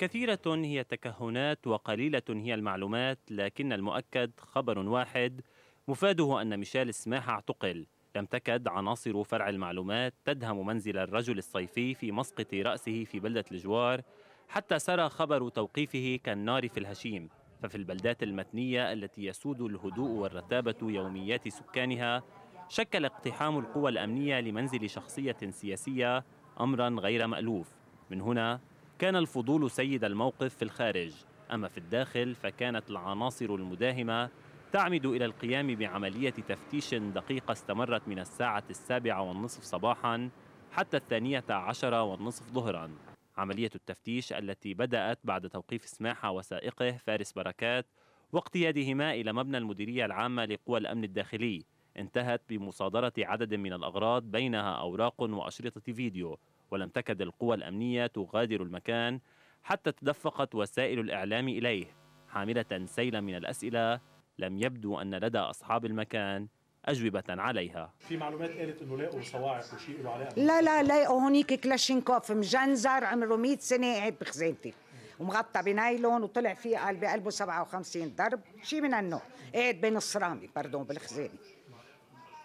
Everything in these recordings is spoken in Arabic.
كثيرة هي التكهنات وقليلة هي المعلومات لكن المؤكد خبر واحد مفاده أن ميشيل سماحة اعتقل. لم تكد عناصر فرع المعلومات تدهم منزل الرجل الصيفي في مسقط رأسه في بلدة الجوار حتى سرى خبر توقيفه كالنار في الهشيم. ففي البلدات المتنية التي يسود الهدوء والرتابة يوميات سكانها شكل اقتحام القوى الأمنية لمنزل شخصية سياسية أمرا غير مألوف. من هنا كان الفضول سيد الموقف في الخارج. أما في الداخل فكانت العناصر المداهمة تعمد إلى القيام بعملية تفتيش دقيقة استمرت من الساعة السابعة والنصف صباحا حتى الثانية عشرة والنصف ظهرا. عملية التفتيش التي بدأت بعد توقيف سماحة وسائقه فارس بركات واقتيادهما إلى مبنى المديرية العامة لقوى الأمن الداخلي. انتهت بمصادرة عدد من الأغراض بينها أوراق وأشرطة فيديو ولم تكد القوى الأمنية تغادر المكان حتى تدفقت وسائل الإعلام إليه. حاملة سيلا من الأسئلة لم يبدو أن لدى أصحاب المكان أجوبة عليها. في معلومات قالت إنه لاقوا صواعق وشيء له علاقه لا لا لاقوا هونيك كلاشينكوف مجنزر عمره 100 سنة قاعد بخزانتي. ومغطى بنايلون وطلع فيه قال بقلبه 57 ضرب شيء من النوع. قاعد بين الصرامي باردون بالخزانة.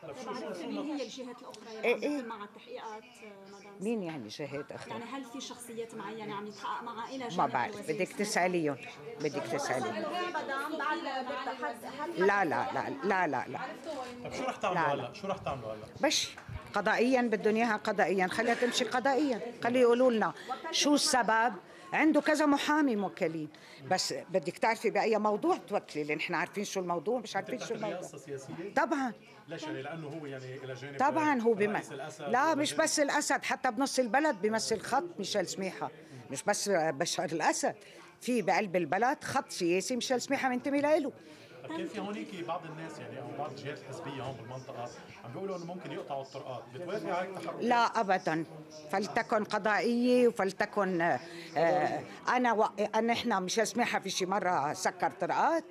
هي الجهات الاخرى إيه اللي إيه. مع التحقيقات مدام مين يعني شهاد أخرى يعني هل في شخصيات معينه عم يتحقق معها إلى ما بعرف بدك؟ تساليهم بدك تساليهم لا لا لا لا لا لا طيب شو رح تعملوا لا، هلا شو رح تعملوا هلا بش قضائيا بدهم اياها قضائيا خليها تمشي قضائيا خليه يقولوا لنا شو السبب عنده كذا محامي موكلين. بس بدك تعرفي بأي موضوع توكلي لأن إحنا عارفين شو الموضوع مش عارفين شو الموضوع. طبعا. ليش؟ يعني لأنه هو يعني إلى جانب طبعا هو الأسد لا مش بس الأسد حتى بنص البلد بيمثل خط ميشيل سميحة. مش بس بشار الأسد في بقلب البلد خط سياسي ميشيل سميحة منتمي له كان في هونيك بعض الناس يعني أو بعض الجهات الحزبية هون بالمنطقة عم بيقولوا إنه ممكن يقطعوا الطرقات. بتوافقي على هيك تحرك لا ابدا. فلتكن قضائية وفلتكن آه، آه، أنا و... أنا إحنا مش سميحة في شي مرة سكر طرقات.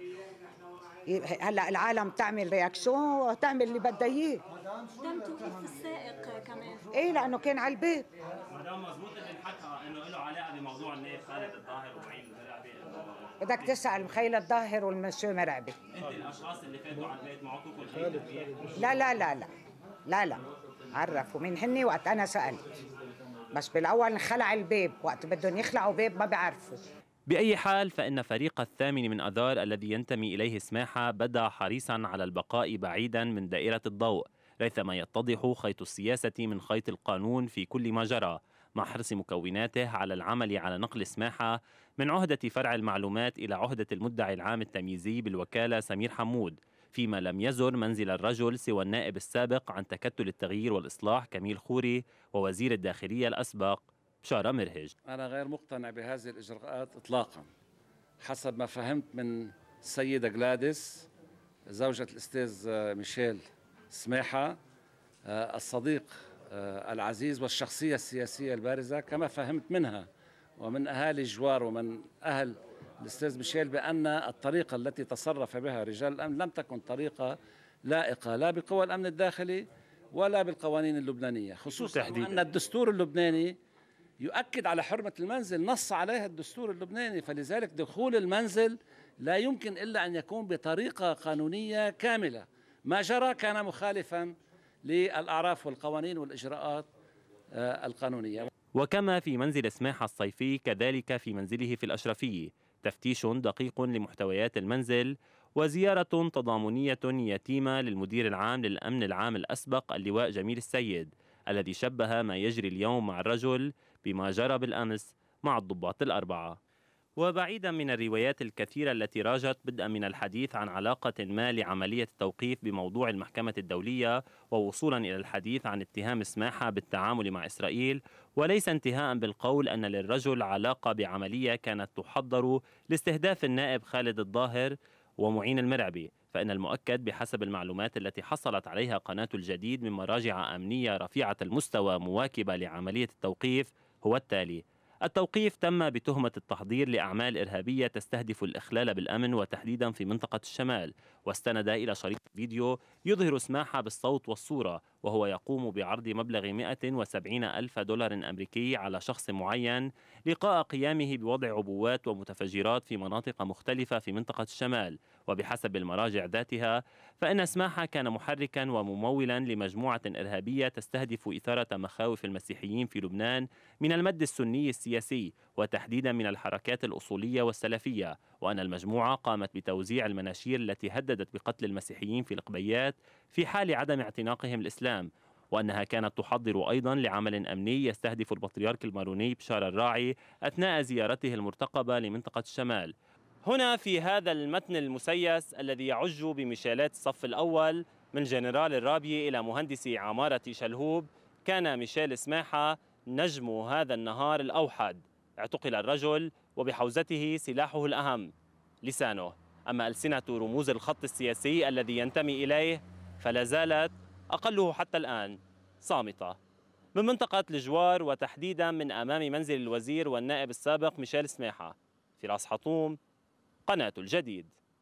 هلا العالم تعمل رياكسيون وتعمل اللي بدها إياه. تم توقيف السائق كمان. إيه لأنه كان على البيت. مدام مزبوط اللي انحكى إنه له علاقة بموضوع النائب خالد الظاهر ومعين المرعبي بدك تسأل مخيل الظاهر والمسيو مرعبي أنت الأشخاص اللي فاتوا على البيت معكم كل لا لا لا لا. لا لا. عرفوا مين هني وقت أنا سألت. بس بالأول انخلع الباب وقت بدهم يخلعوا باب ما بيعرفوا بأي حال فإن فريق الثامن من أذار الذي ينتمي إليه سماحة بدا حريصا على البقاء بعيدا من دائرة الضوء ريثما يتضح خيط السياسة من خيط القانون في كل ما جرى مع حرص مكوناته على العمل على نقل سماحة من عهدة فرع المعلومات إلى عهدة المدعي العام التمييزي بالوكالة سمير حمود فيما لم يزر منزل الرجل سوى النائب السابق عن تكتل التغيير والإصلاح كميل خوري ووزير الداخلية الأسبق. بشارة مرهج. أنا غير مقتنع بهذه الإجراءات إطلاقا. حسب ما فهمت من السيدة جلاديس زوجة الأستاذ ميشيل سماحة آه، الصديق آه، العزيز والشخصية السياسية البارزة كما فهمت منها. ومن أهالي الجوار ومن أهل الأستاذ ميشيل بأن الطريقة التي تصرف بها رجال الأمن لم تكن طريقة لائقة لا بقوى الأمن الداخلي ولا بالقوانين اللبنانية خصوصا؟ أن الدستور اللبناني يؤكد على حرمة المنزل نص عليها الدستور اللبناني. فلذلك دخول المنزل لا يمكن إلا أن يكون بطريقة قانونية كاملة. ما جرى كان مخالفا للأعراف والقوانين والإجراءات آه، القانونية. وكما في منزل سماحة الصيفي كذلك في منزله في الأشرفية تفتيش دقيق لمحتويات المنزل وزيارة تضامنية يتيمة للمدير العام للأمن العام الأسبق اللواء جميل السيد. الذي شبه ما يجري اليوم مع الرجل بما جرى بالأمس مع الضباط الأربعة. وبعيدا من الروايات الكثيرة التي راجت بدءا من الحديث عن علاقة ما لعملية التوقيف بموضوع المحكمة الدولية ووصولا إلى الحديث عن اتهام سماحة بالتعامل مع إسرائيل وليس انتهاء بالقول أن للرجل علاقة بعملية كانت تحضر لاستهداف النائب خالد الظاهر ومعين المرعبي. فإن المؤكد بحسب المعلومات التي حصلت عليها قناة الجديد من مراجع أمنية رفيعة المستوى مواكبة لعملية التوقيف هو التالي. التوقيف تم بتهمة التحضير لأعمال إرهابية تستهدف الإخلال بالأمن وتحديدا في منطقة الشمال. واستند إلى شريط فيديو يظهر سماحة بالصوت والصورة وهو يقوم بعرض مبلغ 170 ألف دولار أمريكي على شخص معين لقاء قيامه بوضع عبوات ومتفجرات في مناطق مختلفة في منطقة الشمال. وبحسب المراجع ذاتها فإن سماحة كان محركا وممولا لمجموعة إرهابية تستهدف إثارة مخاوف المسيحيين في لبنان من المد السني السياسي وتحديدا من الحركات الأصولية والسلفية. وأن المجموعة قامت بتوزيع المناشير التي هددت بقتل المسيحيين في القبيات في حال عدم اعتناقهم الإسلام. وأنها كانت تحضر أيضا لعمل أمني يستهدف البطريرك الماروني بشار الراعي أثناء زيارته المرتقبة لمنطقة الشمال. هنا في هذا المتن المسيس الذي يعج بمشالات الصف الأول من جنرال الرابية إلى مهندس عمارة شلهوب كان ميشيل سماحة نجم هذا النهار الأوحد. اعتقل الرجل وبحوزته سلاحه الأهم. لسانه. أما ألسنة رموز الخط السياسي الذي ينتمي إليه فلا زالت أقله حتى الآن صامتة. من منطقة الجوار وتحديدا من أمام منزل الوزير والنائب السابق ميشيل سماحة. فراس حطوم قناة الجديد.